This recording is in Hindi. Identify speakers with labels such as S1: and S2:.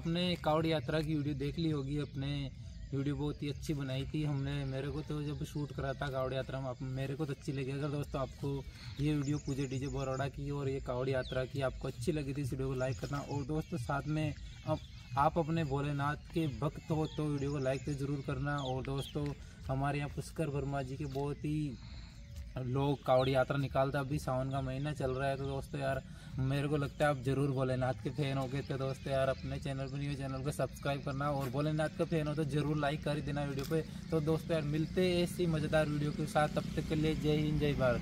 S1: आपने कावड़ यात्रा की वीडियो देख ली होगी, अपने वीडियो बहुत ही अच्छी बनाई थी। हमने, मेरे को तो जब शूट करा था कावड़ यात्रा में, आप, मेरे को तो अच्छी लगी। अगर दोस्तों आपको ये वीडियो पूजे डीजे बरोड़ा की और ये कावड़ यात्रा की आपको अच्छी लगी थी, इस वीडियो को लाइक करना। और दोस्तों, साथ में अब आप अपने भोलेनाथ के भक्त हो तो वीडियो को लाइक तो ज़रूर करना। और दोस्तों, हमारे यहाँ पुष्कर वर्मा जी के बहुत ही लोग कावड़ यात्रा निकालते हैं। अभी सावन का महीना चल रहा है तो दोस्तों यार, मेरे को लगता है आप ज़रूर भोलेनाथ के फ़ैन हो गए तो दोस्तों यार। अपने चैनल पर न्यू चैनल को सब्सक्राइब करना और भोलेनाथ का फ़ैन हो तो ज़रूर लाइक कर देना वीडियो पे। तो दोस्तों यार, मिलते हैं ऐसी मज़ेदार वीडियो के साथ। तब तक के लिए जय हिंद, जय भारत।